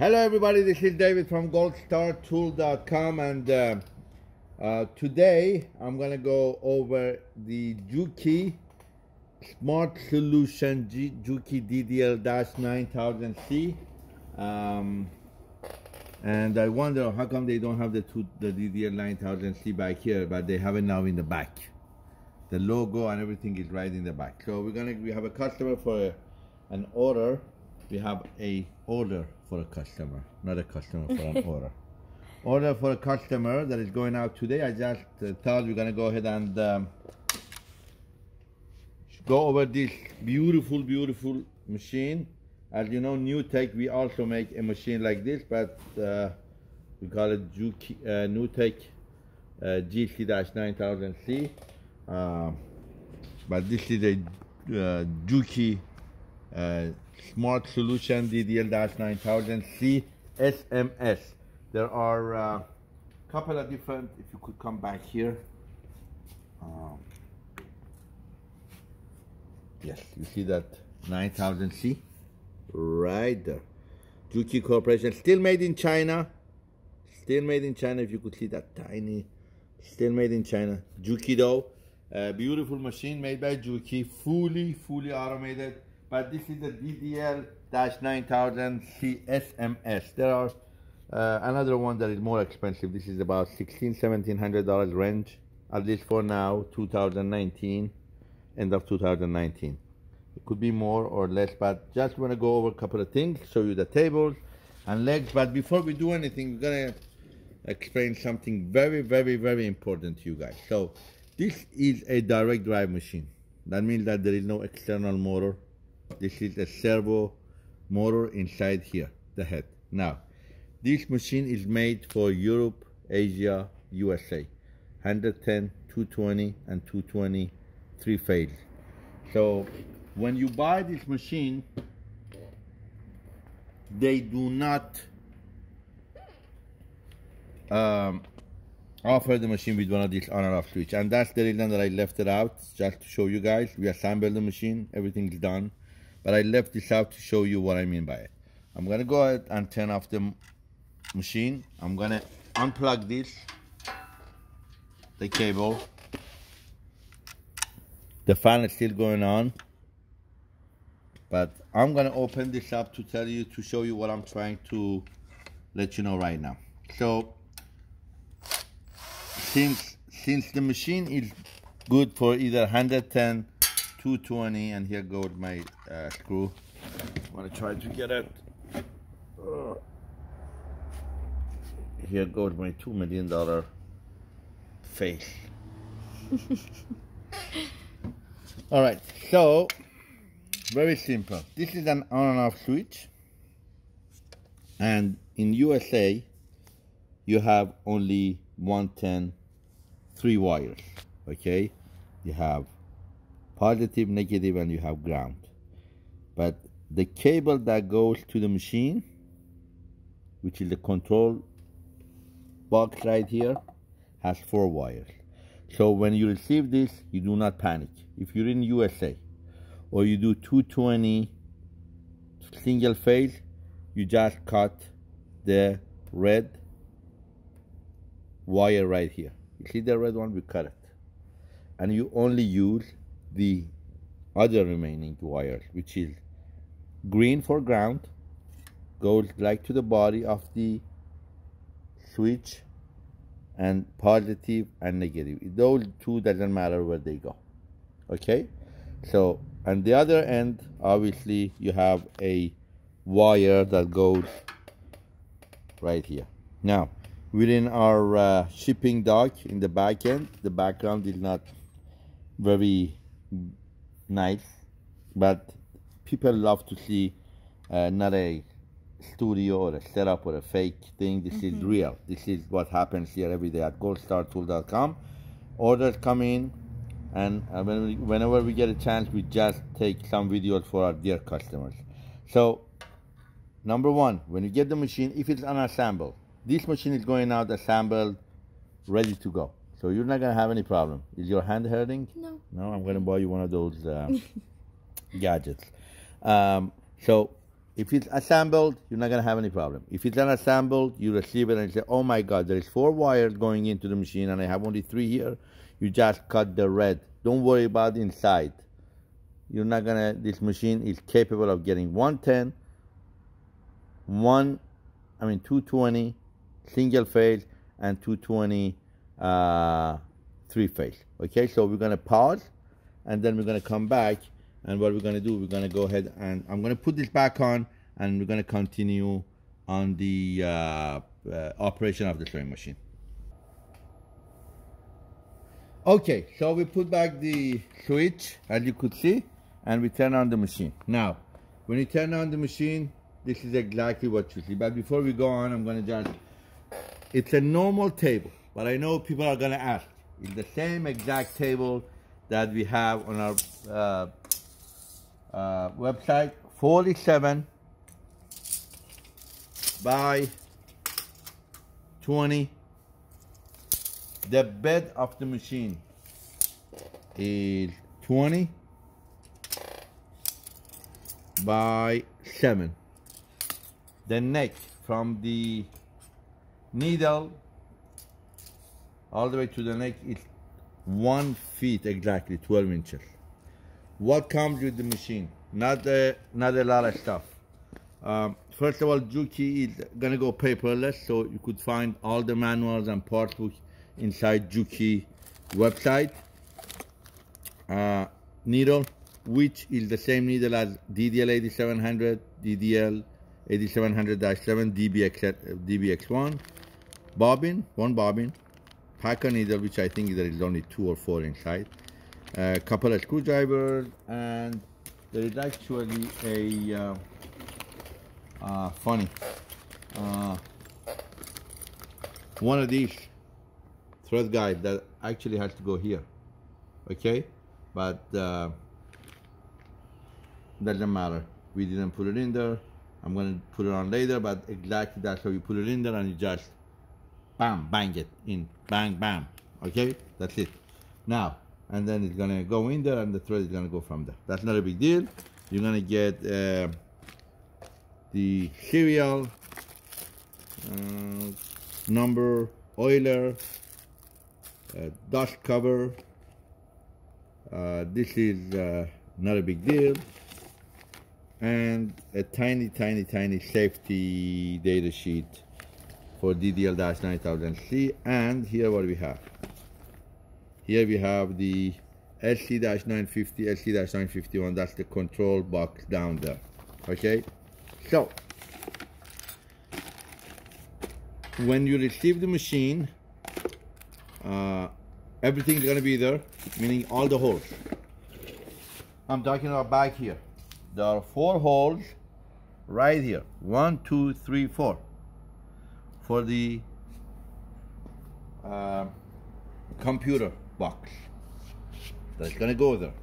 Hello, everybody. This is David from goldstartool.com, and uh, uh, today I'm to go over the Juki Smart Solution G- Juki DDL-9000C. Um, and I wonder how come they don't have the, two, the DDL-9000C back here, but they have it now in the back. The logo and everything is right in the back. So we're gonna we have a customer for an order. We have a order for a customer, not a customer for an order. Order for a customer that is going out today. I just uh, thought we're gonna go ahead and um, go over this beautiful, beautiful machine. As you know, New Tech, we also make a machine like this, but uh, we call it uh, New Tech uh, GC-9000C. Uh, but this is a uh, Juki uh, Smart Solution DDL-9000C SMS. There are a uh, couple of different, if you could come back here. Um, yes, you see that 9000C right there. Juki Corporation, still made in China. Still made in China, if you could see that tiny, still made in China. Juki though, beautiful machine made by Juki, fully, fully automated. But this is the DDL-9000 CSMS. There are uh, another one that is more expensive. This is about 16, 1700 dollars range, at least for now, 2019, end of 2019. It could be more or less, but just want to go over a couple of things, show you the tables and legs. But before we do anything, we're gonna explain something very, very, very important to you guys. So this is a direct drive machine. That means that there is no external motor. This is a servo motor inside here, the head. Now, this machine is made for Europe, Asia, USA. 110, 220, and 220 three phase. So when you buy this machine, they do not um, offer the machine with one of these on and off switch. And that's the reason that I left it out, just to show you guys. We assembled the machine, everything's done. But I left this out to show you what I mean by it. I'm gonna go ahead and turn off the machine. I'm gonna unplug this, the cable. The fan is still going on. But I'm gonna open this up to tell you, to show you what I'm trying to let you know right now. So, since, since the machine is good for either 110, 220, and here goes my uh, screw. I'm gonna try to get it. Uh, here goes my $2 million face. All right, so very simple. This is an on and off switch. And in USA, you have only 110 three wires, okay? You have positive, negative, and you have ground. But the cable that goes to the machine, which is the control box right here, has four wires. So when you receive this, you do not panic. If you're in USA, or you do 220 single phase, you just cut the red wire right here. You see the red one? We cut it. And you only use the other remaining wires, which is green for ground, goes like to the body of the switch, and positive and negative. Those two doesn't matter where they go. Okay? So and the other end obviously you have a wire that goes right here now within our uh, shipping dock in the back end the background is not very nice but people love to see uh, not a studio or a setup or a fake thing this mm -hmm. is mm-hmm. real this is what happens here every day at goldstartool.com orders come in and uh, when we, whenever we get a chance we just take some videos for our dear customers so number one when you get the machine if it's unassembled this machine is going out assembled ready to go so you're not going to have any problem is your hand hurting no no i'm going to buy you one of those uh, gadgets um, so If it's assembled, you're not gonna have any problem. If it's unassembled, you receive it and say, oh my God, there is four wires going into the machine and I have only three here. You just cut the red. Don't worry about inside. You're not gonna, this machine is capable of getting 110, one, I mean 220, single phase, and 220 uh, three phase. Okay, so we're gonna pause and then we're gonna come back and what we're gonna do, we're gonna go ahead and I'm gonna put this back on and we're gonna continue on the uh, uh, operation of the sewing machine. Okay, so we put back the switch as you could see and we turn on the machine. Now, when you turn on the machine, this is exactly what you see. But before we go on, I'm gonna just, it's a normal table, but I know people are gonna ask, it's the same exact table that we have on our uh, uh, website 47 by 20 the bed of the machine is 20 by 7 the neck from the needle all the way to the neck is one feet exactly 12 inches. What comes with the machine? Not a not a lot of stuff. Um, first of all Juki is gonna go paperless so you could find all the manuals and part books inside Juki website. Uh, needle which is the same needle as DDL 8700 DDL 8700-7 DBX DBX1 bobbin one bobbin packer needle which I think there is only two or four inside. A couple of screwdrivers and there is actually a uh, uh, funny uh, one of these thread guide that actually has to go here okay? But uh, doesn't matter. We didn't put it in there. I'm gonna put it on later but exactly that's how you put it in there and you just bam bang it in bang bam okay that's it now and then it's gonna go in there and the thread is gonna go from there. That's not a big deal. You're gonna get uh, the serial uh, number, oiler, uh, dust cover. Uh, this is uh, not a big deal. And a tiny, tiny, tiny safety data sheet for DDL-9000C. And here what we have. Here we have the LC-950, LC-951, that's the control box down there, okay? So, when you receive the machine, uh, everything's gonna be there, meaning all the holes. I'm talking about back here. There are four holes right here. One, two, three, four. For the uh, computer box. That's gonna go there.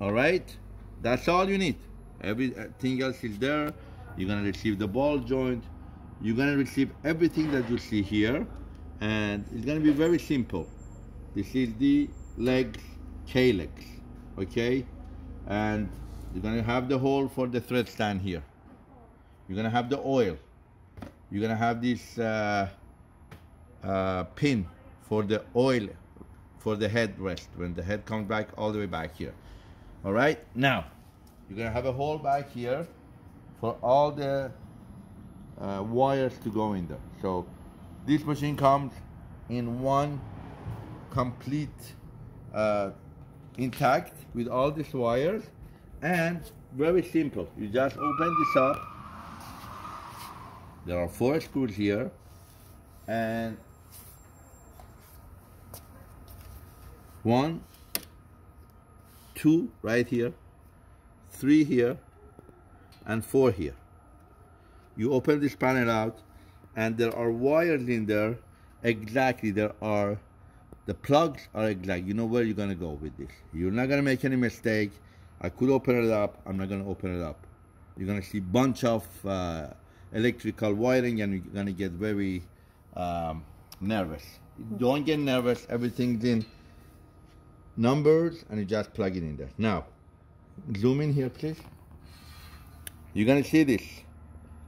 All right? That's all you need. Everything else is there. You're gonna receive the ball joint. You're gonna receive everything that you see here. And it's gonna be very simple. This is the legs K-legs okay? And you're gonna have the hole for the thread stand here. You're gonna have the oil you're gonna have this uh, uh, pin for the oil for the headrest when the head comes back all the way back here. All right, now you're gonna have a hole back here for all the uh, wires to go in there. So this machine comes in one complete uh, intact with all these wires and very simple. You just open this up. There are four screws here and One, two right here, three here, and four here. You open this panel out, and there are wires in there. Exactly, there are, the plugs are exact. You know where you're gonna go with this. You're not gonna make any mistake. I could open it up, I'm not gonna open it up. You're gonna see bunch of uh, electrical wiring and you're gonna get very um, nervous. Don't get nervous, everything's in numbers and you just plug it in there. Now, zoom in here please. you're gonna see this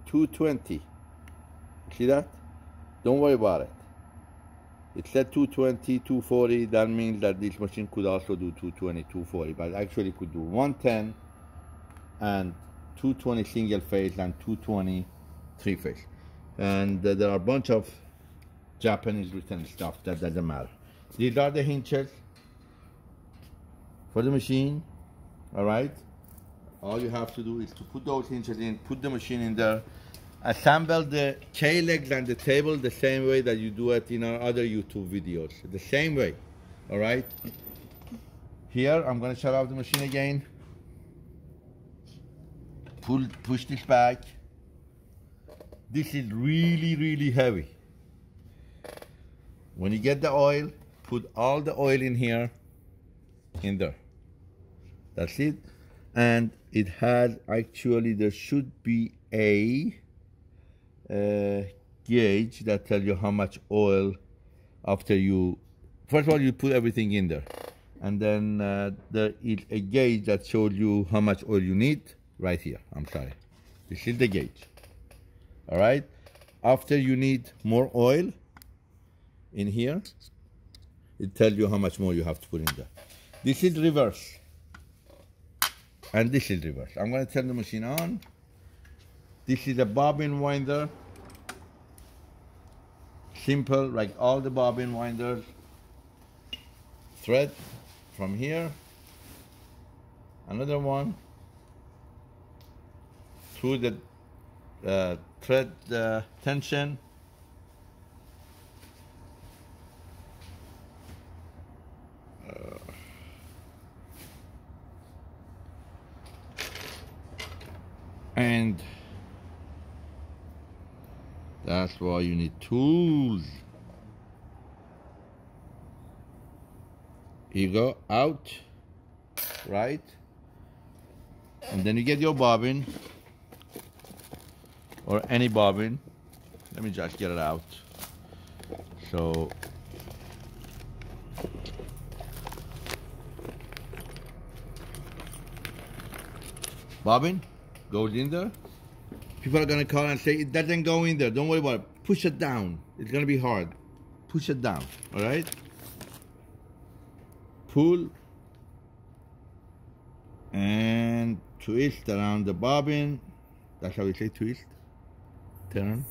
220 see that don't worry about it it said 220 240 that means that this machine could also do 220 240 but actually could do 110 and 220 single phase and 220 three phase and uh, there are a bunch of Japanese written stuff that doesn't matter. These are the hinges for the machine all right? All you have to do is to put those hinges in put the machine in there assemble the K-legs and the table the same way that you do it in our other YouTube videos. The same way all right? Here I'm going to shut off the machine again. Pull push this back this is really really heavy. When you get the oil put all the oil in here in there. That's it. And it has actually there should be a uh, gauge that tells you how much oil after you first of all you put everything in there. And then uh, there is a gauge that shows you how much oil you need right here. I'm sorry. This is the gauge all right after you need more oil in here it tells you how much more you have to put in there this is reverse and this is reverse. I'm going to turn the machine on. This is a bobbin winder. Simple, like all the bobbin winders. Thread from here. Another one. Through the uh, thread uh, tension. and that's why you need tools. You go out right? And then you get your bobbin or any bobbin let me just get it out so bobbin goes in there. People are gonna call and say it doesn't go in there. Don't worry about it. Push it down. It's gonna be hard. Push it down. All right. Pull and twist around the bobbin. That's how we say twist. Turn.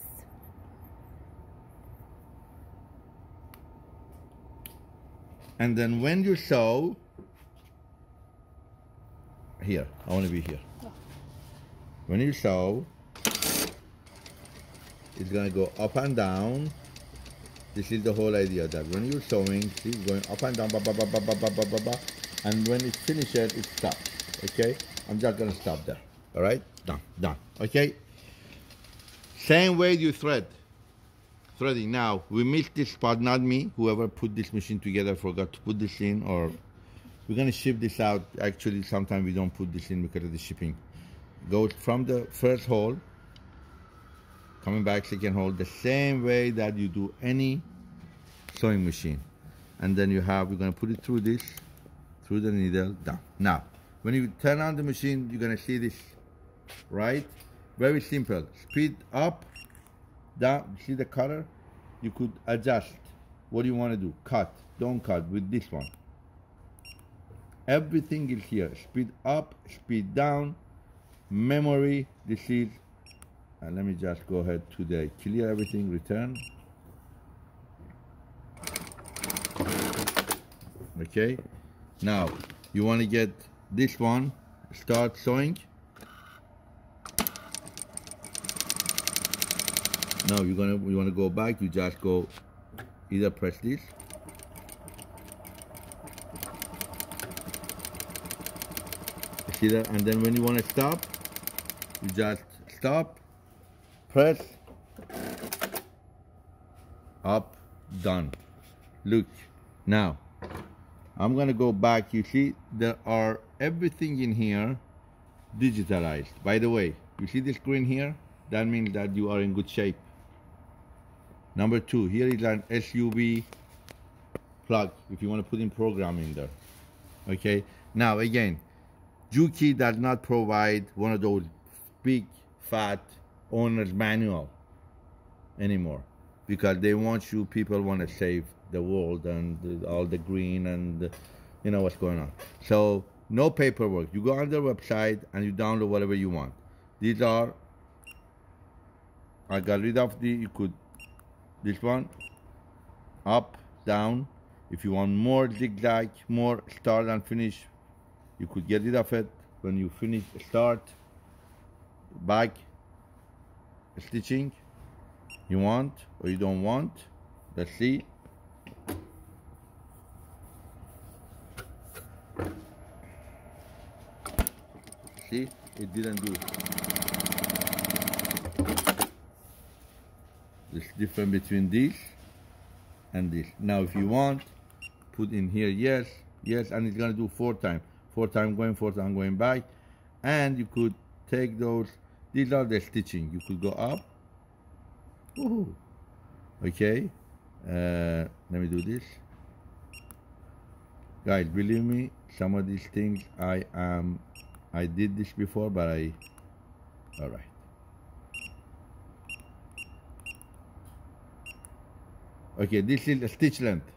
And then when you sew, here, I want to be here. When you sew, it's gonna go up and down. This is the whole idea that when you're sewing, see, going up and down, ba, ba, ba, ba, ba, ba, ba, ba, ba, and when it's finished, it stops. Okay, I'm just gonna stop there. All right, done, done. Okay. Same way you thread. Threading. Now we missed this part, not me. Whoever put this machine together forgot to put this in, or we're gonna ship this out. Actually, sometimes we don't put this in because of the shipping goes from the first hole coming back second hole the same way that you do any sewing machine and then you have you're going to put it through this through the needle down now when you turn on the machine you're going to see this right very simple. Speed up down. See the cutter you could adjust. What do you want to do? Cut. Don't cut with this one. Everything is here. Speed up speed down. Memory this is and let me just go ahead to the clear everything return. Okay. Now you want to get this one start sewing now you're gonna you want to go back you just go either press this. See that? And then when you want to stop you just stop press up done. Look now I'm gonna go back. You see there are everything in here digitalized. By the way you see this screen here? That means that you are in good shape number two here is an SUV plug if you want to put in programming there okay? Now again Juki does not provide one of those big fat owner's manual anymore because they want you people want to save the world and all the green and you know what's going on. So no paperwork. You go on their website and you download whatever you want. These are I got rid of the you could this one up down. If you want more zigzag more start and finish you could get rid of it. When you finish start back stitching you want or you don't want let's see. See it didn't do this difference between this and this. Now if you want put in here yes yes and it's gonna do four times. Four times going four times going back and you could take those these are the stitching. You could go up. Okay uh, let me do this. Guys believe me some of these things I am I did this before but I all right okay this is stitch length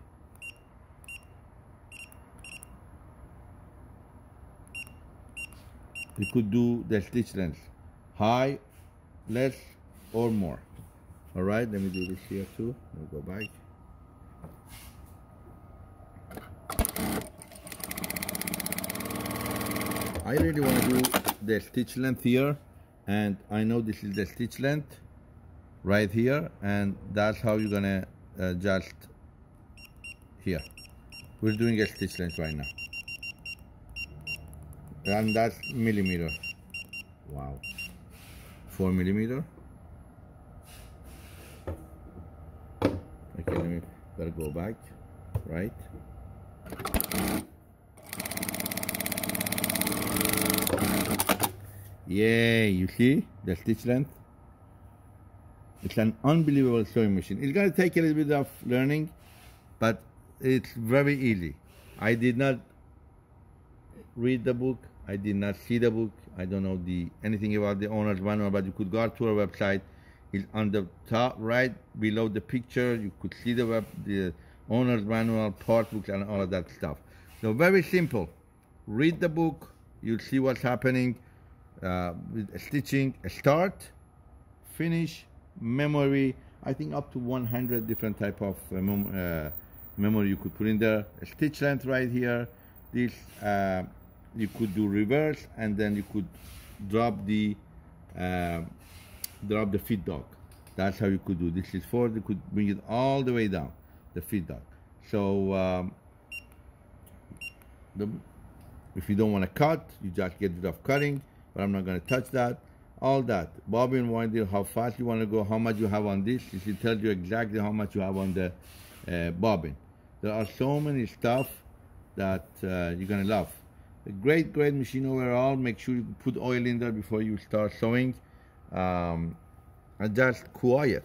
you could do the stitch length high less or more. All right let me do this here too. Me go back. I really want to do the stitch length here and I know this is the stitch length right here and that's how you're gonna uh, just here. We're doing a stitch length right now. And that's millimeter. Wow. Four millimeter? Okay let me gotta go back. Right. Yeah you see the stitch length it's an unbelievable sewing machine it's gonna take a little bit of learning but it's very easy I did not read the book I did not see the book. I don't know the anything about the owner's manual, but you could go to our website. It's on the top right below the picture. You could see the web, the owner's manual, part books, and all of that stuff. So very simple. Read the book. You'll see what's happening uh, with stitching. Start, finish, memory. I think up to 100 different type of uh, mem uh, memory you could put in there. A stitch length right here. This uh, you could do reverse and then you could drop the uh, drop the feed dog that's how you could do this is forward you could bring it all the way down the feed dog so um, the, if you don't want to cut you just get rid of cutting but I'm not going to touch that all that bobbin winding how fast you want to go how much you have on this it tells you exactly how much you have on the uh, bobbin there are so many stuff that uh, you're to love a great, great machine overall. Make sure you put oil in there before you start sewing. Um, and just quiet.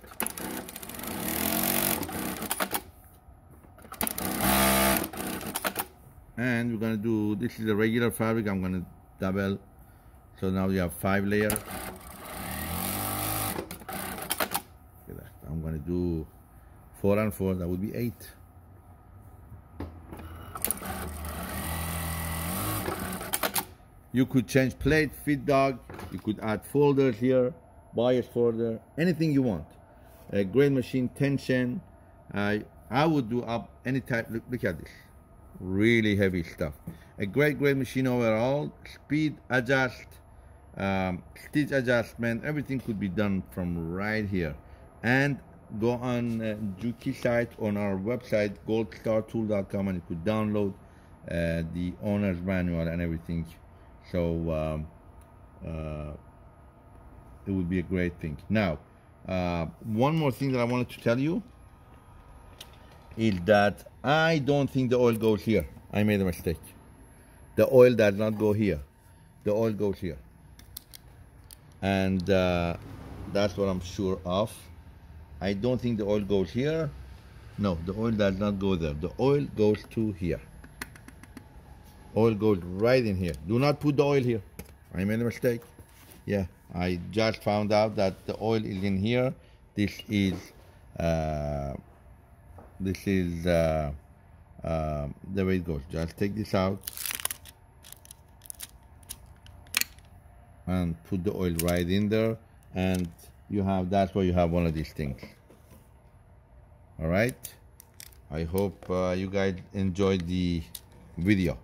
And we're gonna do, this is a regular fabric, I'm gonna double. So now we have five layers. I'm do four and four, that would be eight. You could change plate, feed dog. You could add folders here, bias folder, anything you want. A great machine, tension. Uh, I would do up any type. Look, look at this. Really heavy stuff. A great, great machine overall. Speed adjust, um, stitch adjustment. Everything could be done from right here. And go on uh, Juki site on our website goldstartool.com and you could download uh, the owner's manual and everything so um, uh, it would be a great thing. Now, uh, one more thing that I wanted to tell you is that I don't think the oil goes here. I made a mistake. The oil does not go here. The oil goes here. And uh, that's what I'm sure of. I don't think the oil goes here. No, the oil does not go there. The oil goes to here. Oil goes right in here. Do not put the oil here. I made a mistake. yeah I just found out that the oil is in here this is uh, this is uh, uh, the way it goes just take this out and put the oil right in there and you have that's why you have one of these things. All right? I hope uh, you guys enjoyed the video.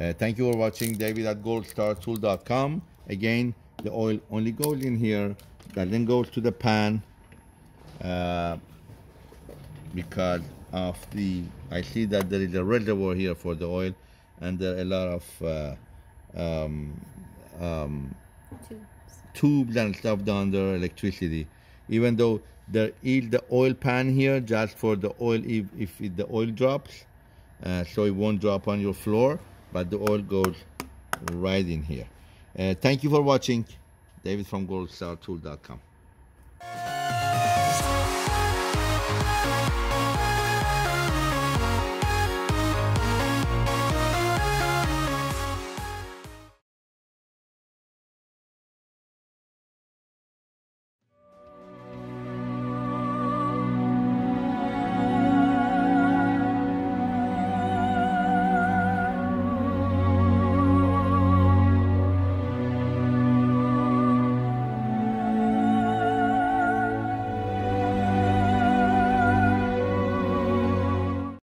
Uh, thank you for watching. David at goldstartool.com again the oil only goes in here that then goes to the pan uh, because of the I see that there is a reservoir here for the oil and there are a lot of uh, um, um. Tubes and stuff down there electricity even though there is the oil pan here just for the oil if, if the oil drops uh, so it won't drop on your floor but the oil goes right in here uh, thank you for watching. David from goldstartool.com.